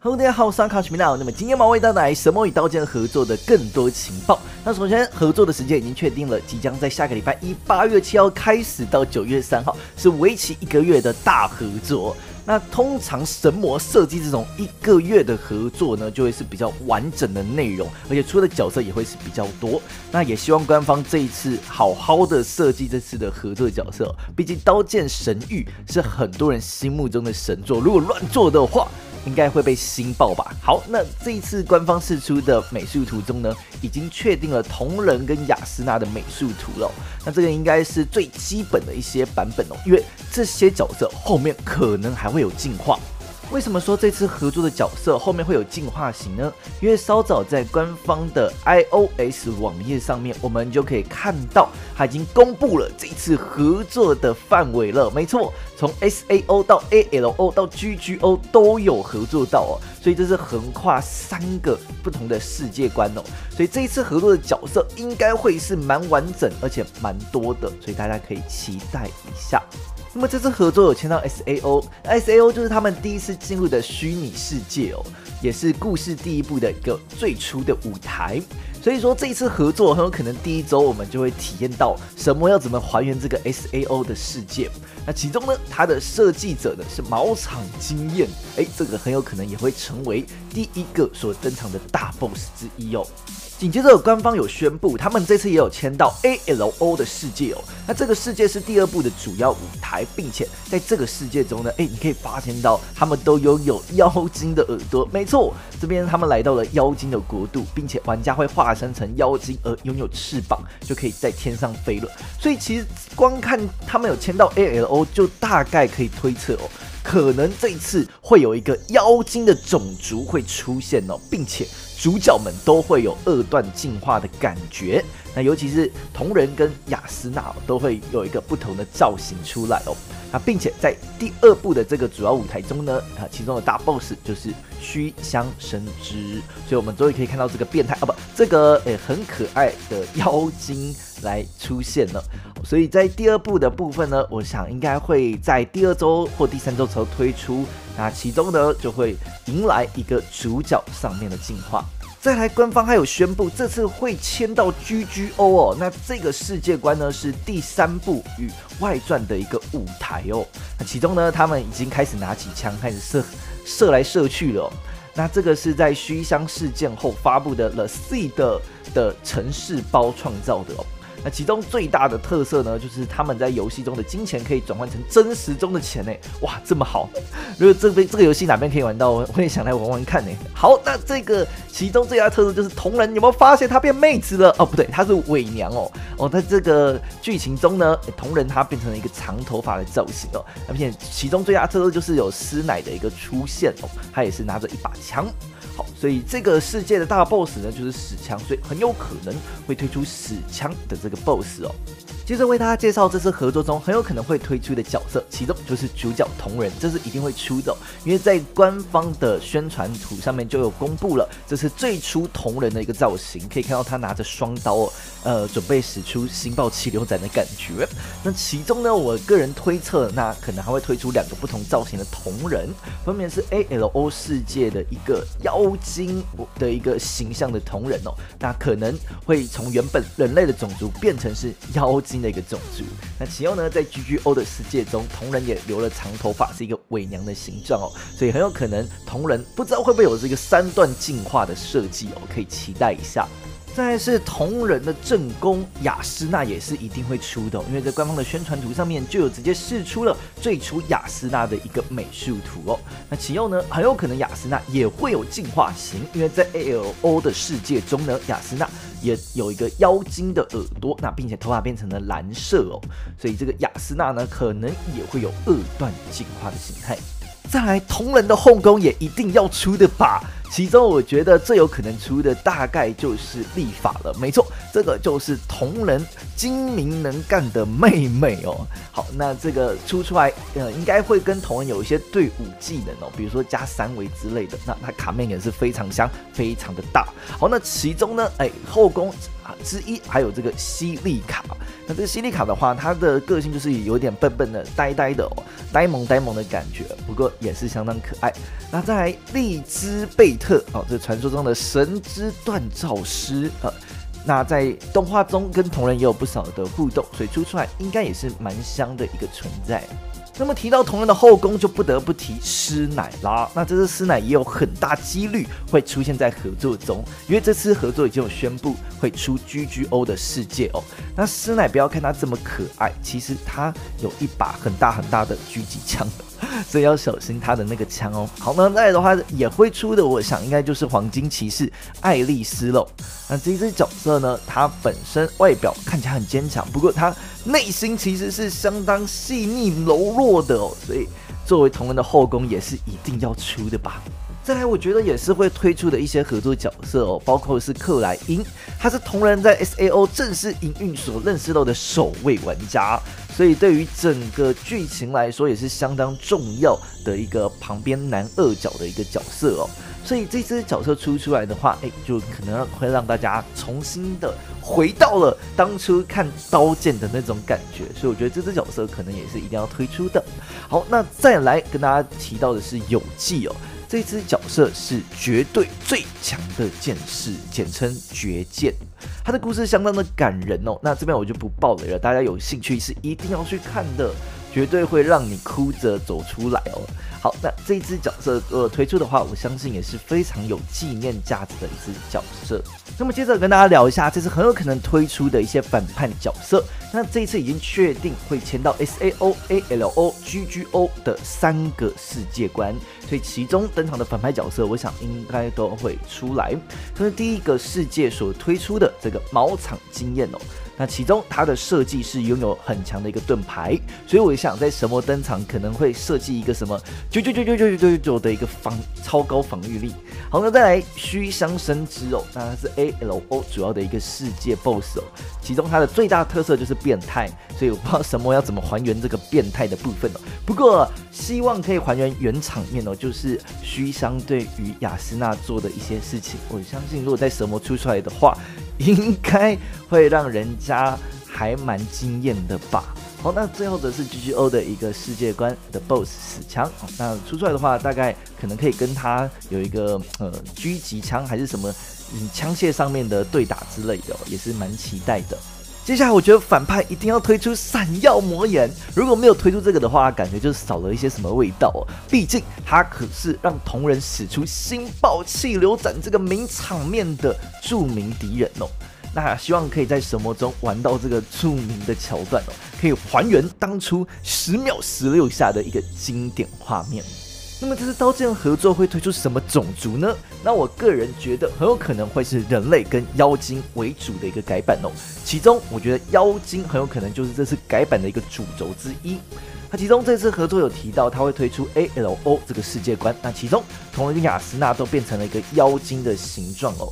Hello，大家好，我是卡奇米娜。那么今天我为大家带来神魔与刀剑合作的更多情报。那首先合作的时间已经确定了，即将在下个礼拜一八月七号开始到九月三号，是为期一个月的大合作。那通常神魔设计这种一个月的合作呢，就会是比较完整的内容，而且出的角色也会是比较多。那也希望官方这一次好好的设计这次的合作角色，毕竟刀剑神域是很多人心目中的神作，如果乱做的话。应该会被新爆吧。好，那这一次官方释出的美术图中呢，已经确定了同人跟雅斯娜的美术图了。那这个应该是最基本的一些版本哦，因为这些角色后面可能还会有进化。为什么说这次合作的角色后面会有进化型呢？因为稍早在官方的 iOS 网页上面，我们就可以看到，它已经公布了这次合作的范围了。没错，从 SAO 到 ALO 到 GGO 都有合作到哦，所以这是横跨三个不同的世界观哦。所以这一次合作的角色应该会是蛮完整，而且蛮多的，所以大家可以期待一下。那么这次合作有签到 S A O，S A O 就是他们第一次进入的虚拟世界哦，也是故事第一部的一个最初的舞台。所以说这一次合作很有可能第一周我们就会体验到什么要怎么还原这个 S A O 的世界。那其中呢，它的设计者呢是毛场经验，哎，这个很有可能也会成为第一个所登场的大 BOSS 之一哦。紧接着，官方有宣布，他们这次也有签到 A L O 的世界哦。那这个世界是第二部的主要舞台，并且在这个世界中呢，哎，你可以发现到他们都拥有妖精的耳朵。没错，这边他们来到了妖精的国度，并且玩家会化身成妖精而拥有翅膀，就可以在天上飞了。所以其实光看他们有签到 A L O，就大概可以推测哦，可能这一次会有一个妖精的种族会出现哦，并且。主角们都会有二段进化的感觉，那尤其是同人跟雅斯娜都会有一个不同的造型出来哦。那并且在第二部的这个主要舞台中呢，啊，其中的大 boss 就是虚香生之，所以我们终于可以看到这个变态啊不，这个诶很可爱的妖精来出现了。所以在第二部的部分呢，我想应该会在第二周或第三周时候推出。那其中呢，就会迎来一个主角上面的进化。再来，官方还有宣布，这次会签到 GGO 哦。那这个世界观呢，是第三部与外传的一个舞台哦。那其中呢，他们已经开始拿起枪，开始射射来射去了。那这个是在虚香事件后发布的 The Seed 的城市包创造的哦。那其中最大的特色呢，就是他们在游戏中的金钱可以转换成真实中的钱呢。哇，这么好！如果这边这个游戏哪边可以玩到，我也想来玩玩看呢。好，那这个其中最大的特色就是同人，有没有发现他变妹子了？哦，不对，他是伪娘哦。哦，在这个剧情中呢，同人他变成了一个长头发的造型哦，而且其中最大的特色就是有师奶的一个出现哦，他也是拿着一把枪。好所以这个世界的大 boss 呢，就是死枪，所以很有可能会推出死枪的这个 boss 哦。接着为大家介绍这次合作中很有可能会推出的角色，其中就是主角同人，这是一定会出的，因为在官方的宣传图上面就有公布了，这是最初同人的一个造型，可以看到他拿着双刀哦，呃，准备使出星爆气流斩的感觉。那其中呢，我个人推测，那可能还会推出两个不同造型的同人，分别是 A L O 世界的一个妖精的一个形象的同人哦，那可能会从原本人类的种族变成是妖精。的一个种族，那其后呢，在 G G O 的世界中，同人也留了长头发，是一个伪娘的形状哦，所以很有可能同人不知道会不会有这个三段进化的设计哦，可以期待一下。再是同人的正宫雅斯娜也是一定会出的，因为在官方的宣传图上面就有直接试出了最初雅斯娜的一个美术图哦。那其后呢，很有可能雅斯娜也会有进化型，因为在 A L O 的世界中呢，雅斯娜也有一个妖精的耳朵，那并且头发变成了蓝色哦，所以这个雅斯娜呢，可能也会有二段进化的形态。再来，同人的后宫也一定要出的吧？其中我觉得最有可能出的大概就是立法了。没错，这个就是同人精明能干的妹妹哦。好，那这个出出来，呃，应该会跟同人有一些对武技能哦，比如说加三维之类的。那它卡面也是非常香，非常的大。好，那其中呢，哎，后宫。之一，还有这个犀利卡。那这个犀利卡的话，它的个性就是有点笨笨的、呆呆的、哦，呆萌呆萌的感觉，不过也是相当可爱。那再来荔枝贝特哦，这传说中的神之锻造师呃。那在动画中跟同人也有不少的互动，所以出出来应该也是蛮香的一个存在。那么提到同样的后宫，就不得不提师奶啦。那这次师奶也有很大几率会出现在合作中，因为这次合作已经有宣布会出 GGO 的世界哦。那师奶不要看她这么可爱，其实她有一把很大很大的狙击枪。所以要小心他的那个枪哦。好，那再来的话也会出的，我想应该就是黄金骑士爱丽丝喽。那这只角色呢，它本身外表看起来很坚强，不过它内心其实是相当细腻柔弱的哦。所以作为同人的后宫，也是一定要出的吧。再来，我觉得也是会推出的一些合作角色哦，包括是克莱因，他是同人在 S A O 正式营运所认识到的首位玩家，所以对于整个剧情来说也是相当重要的一个旁边男二角的一个角色哦。所以这只角色出出来的话，哎，就可能会让大家重新的回到了当初看刀剑的那种感觉，所以我觉得这只角色可能也是一定要推出的。好，那再来跟大家提到的是有记哦。这只角色是绝对最强的剑士，简称绝剑。他的故事相当的感人哦。那这边我就不爆雷了，大家有兴趣是一定要去看的，绝对会让你哭着走出来哦。好，那这只角色呃推出的话，我相信也是非常有纪念价值的一只角色。那么接着跟大家聊一下，这是很有可能推出的一些反叛角色。那这一次已经确定会签到 S A O A L O G G O 的三个世界观，所以其中登场的反派角色，我想应该都会出来。这是第一个世界所推出的这个毛场经验哦。那其中它的设计是拥有很强的一个盾牌，所以我想在神魔登场可能会设计一个什么九九九九九九九的一个防超高防御力。好，那再来虚香生之哦，那它是 A L O 主要的一个世界 BOSS 哦，其中它的最大特色就是变态，所以我不知道神魔要怎么还原这个变态的部分哦。不过希望可以还原原场面哦，就是虚香对于雅斯娜做的一些事情，我相信如果在神魔出出来的话。应该会让人家还蛮惊艳的吧。好，那最后的是 G G O 的一个世界观的 BOSS 死枪。那出出来的话，大概可能可以跟他有一个呃狙击枪还是什么嗯枪械上面的对打之类的，也是蛮期待的。接下来我觉得反派一定要推出闪耀魔眼，如果没有推出这个的话，感觉就少了一些什么味道哦。毕竟他可是让同人使出星爆气流斩这个名场面的著名敌人哦。那希望可以在神魔中玩到这个著名的桥段哦，可以还原当初十秒十六下的一个经典画面。那么这次刀剑合作会推出什么种族呢？那我个人觉得很有可能会是人类跟妖精为主的一个改版哦。其中我觉得妖精很有可能就是这次改版的一个主轴之一。它其中这次合作有提到，它会推出 A L O 这个世界观，那其中同一个雅斯娜都变成了一个妖精的形状哦。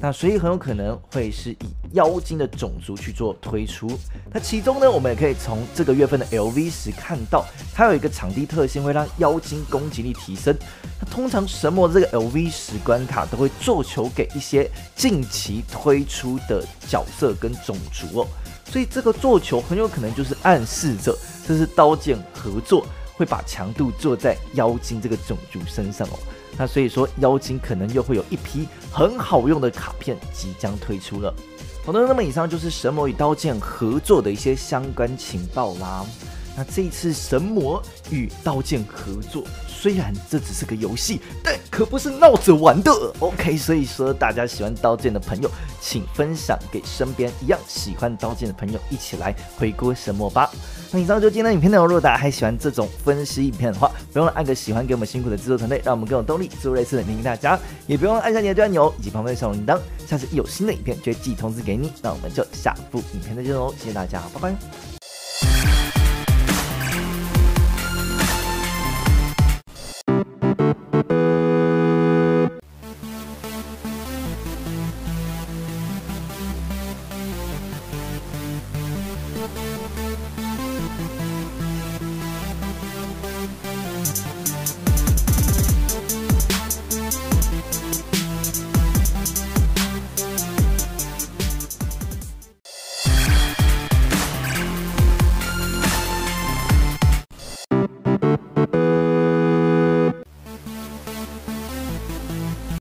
那所以很有可能会是以妖精的种族去做推出。那其中呢，我们也可以从这个月份的 LV 时看到，它有一个场地特性会让妖精攻击力提升。那通常神魔这个 LV 时关卡都会做球给一些近期推出的角色跟种族哦，所以这个做球很有可能就是暗示着这是刀剑合作会把强度做在妖精这个种族身上哦。那所以说，妖精可能又会有一批很好用的卡片即将推出了。好的，那么以上就是神魔与刀剑合作的一些相关情报啦。那这一次神魔与刀剑合作。虽然这只是个游戏，但可不是闹着玩的。OK，所以说大家喜欢刀剑的朋友，请分享给身边一样喜欢刀剑的朋友，一起来回锅神魔吧。那以上就今天的影片内容。如果大家还喜欢这种分析影片的话，不用按个喜欢给我们辛苦的制作团队，让我们更有动力做类似的影片。大家也不用按下你的按钮以及旁边的小铃铛，下次有新的影片就会寄通知给你。那我们就下部影片再见喽，谢谢大家，拜拜。